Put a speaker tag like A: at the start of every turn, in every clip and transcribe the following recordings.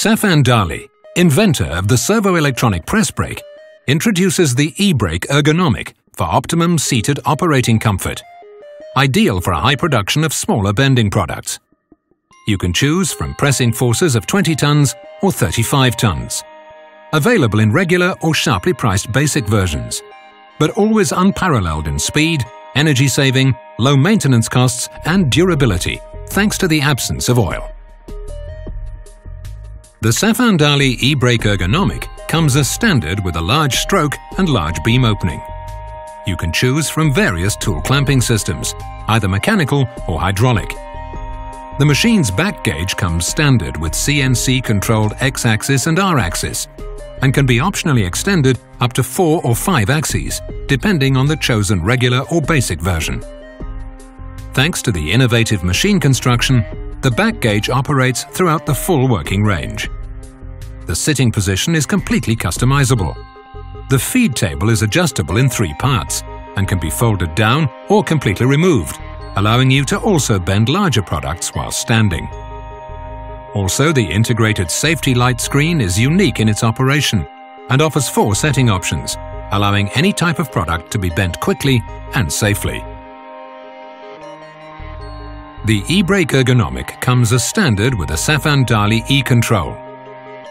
A: SafanDarley, inventor of the servo-electronic press brake, introduces the e-brake ergonomic for optimum seated operating comfort, ideal for a high production of smaller bending products. You can choose from pressing forces of 20 tons or 35 tons. Available in regular or sharply priced basic versions, but always unparalleled in speed, energy saving, low maintenance costs and durability thanks to the absence of oil. The SafanDarley e-brake ergonomic comes as standard with a large stroke and large beam opening. You can choose from various tool clamping systems, either mechanical or hydraulic. The machine's back gauge comes standard with CNC-controlled X-axis and R-axis and can be optionally extended up to four or five axes, depending on the chosen regular or basic version. Thanks to the innovative machine construction, the back gauge operates throughout the full working range. The sitting position is completely customizable. The feed table is adjustable in three parts and can be folded down or completely removed, allowing you to also bend larger products while standing. Also, the integrated safety light screen is unique in its operation and offers four setting options, allowing any type of product to be bent quickly and safely. The e-brake ergonomic comes as standard with a SafanDarley e-control.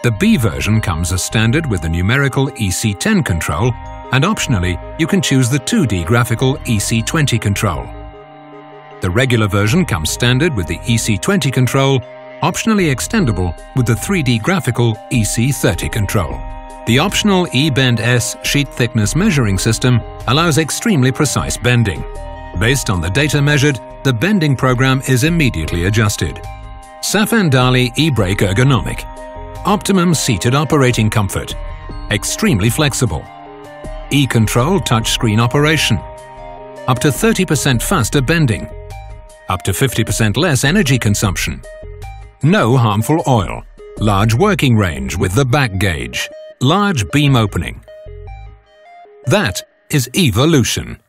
A: The B version comes as standard with the numerical EC10 control and optionally you can choose the 2D graphical EC20 control. The regular version comes standard with the EC20 control, optionally extendable with the 3D graphical EC30 control. The optional E-Bend S sheet thickness measuring system allows extremely precise bending. Based on the data measured, the bending program is immediately adjusted. SafanDarley e-brake ergonomic. Optimum seated operating comfort. Extremely flexible. E-control touchscreen operation. Up to 30% faster bending. Up to 50% less energy consumption. No harmful oil. Large working range with the back gauge. Large beam opening. That is evolution.